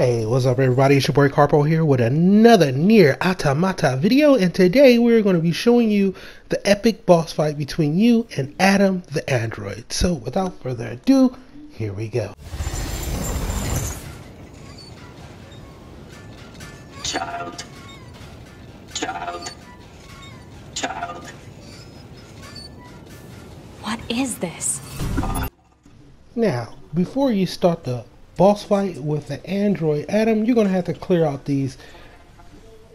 Hey, what's up everybody? It's your boy Karpo here with another Nier Automata video and today we're going to be showing you the epic boss fight between you and Adam the android. So without further ado, here we go. Child. Child. Child. What is this? Now, before you start the boss fight with the android Adam, you're going to have to clear out these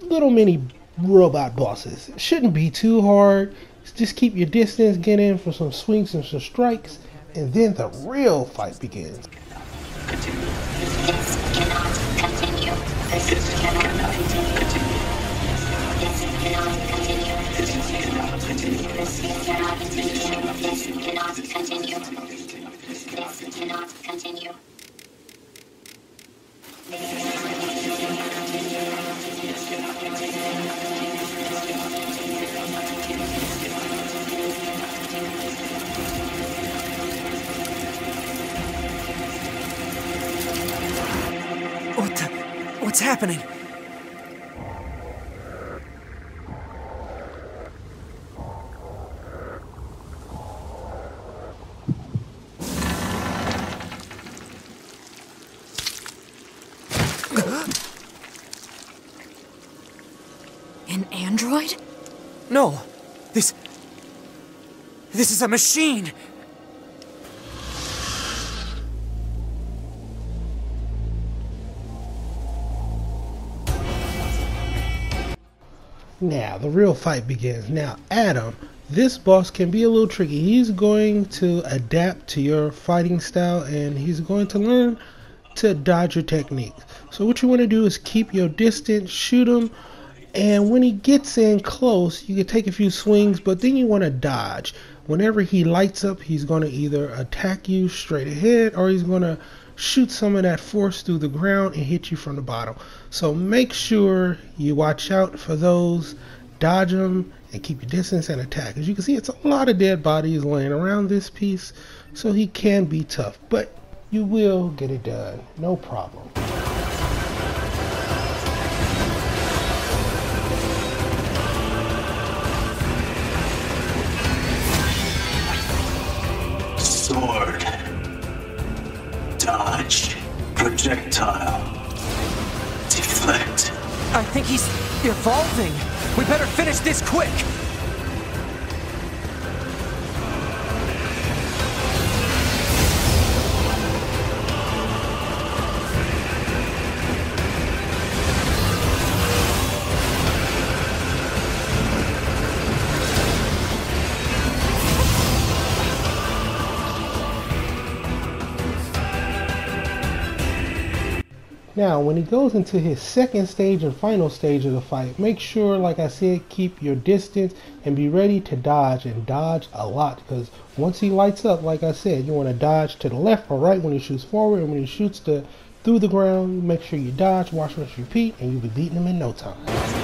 little mini robot bosses. Shouldn't be too hard. Just keep your distance, get in for some swings and some strikes, and then the real fight begins. Continue. This cannot continue. What's happening? An android? No. This. This is a machine. Now, the real fight begins. Now, Adam, this boss can be a little tricky. He's going to adapt to your fighting style and he's going to learn to dodge your techniques. So, what you want to do is keep your distance, shoot him, and when he gets in close, you can take a few swings, but then you want to dodge. Whenever he lights up, he's going to either attack you straight ahead or he's going to shoot some of that force through the ground and hit you from the bottom. So make sure you watch out for those, dodge them, and keep your distance and attack. As you can see, it's a lot of dead bodies laying around this piece, so he can be tough, but you will get it done, no problem. Sword. Dodge. Projectile. Deflect. I think he's evolving. We better finish this quick. Now, when he goes into his second stage and final stage of the fight, make sure, like I said, keep your distance and be ready to dodge and dodge a lot because once he lights up, like I said, you want to dodge to the left or right when he shoots forward and when he shoots the through the ground, make sure you dodge, watch, rinse, repeat, and you'll be beating him in no time.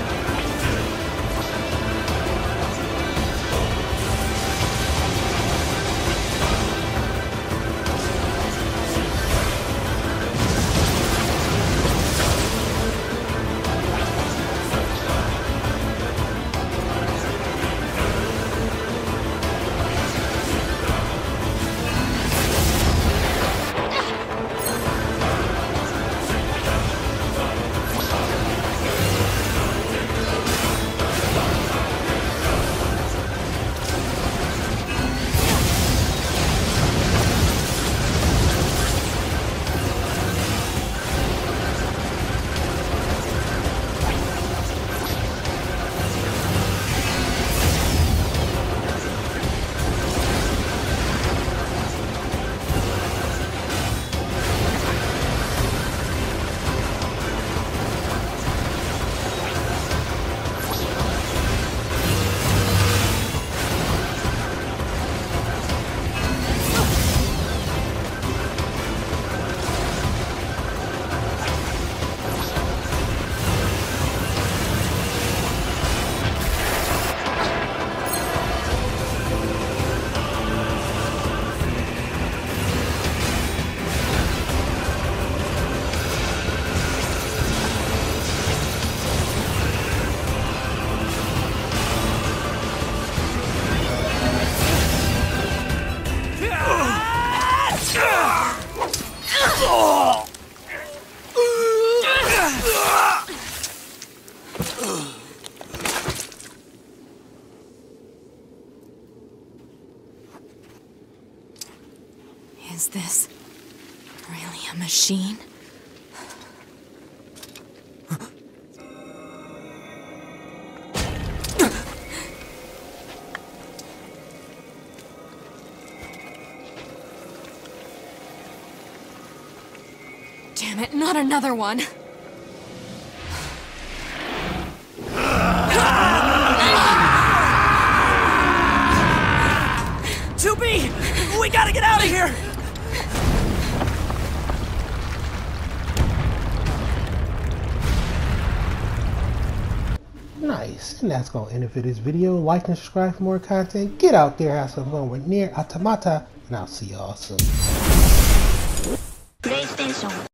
Is this really a machine? Damn it, not another one. 2B! We gotta get out of here! and that's going to end it for this video. Like and subscribe for more content. Get out there, have some fun with Nier Automata, and I'll see y'all soon. PlayStation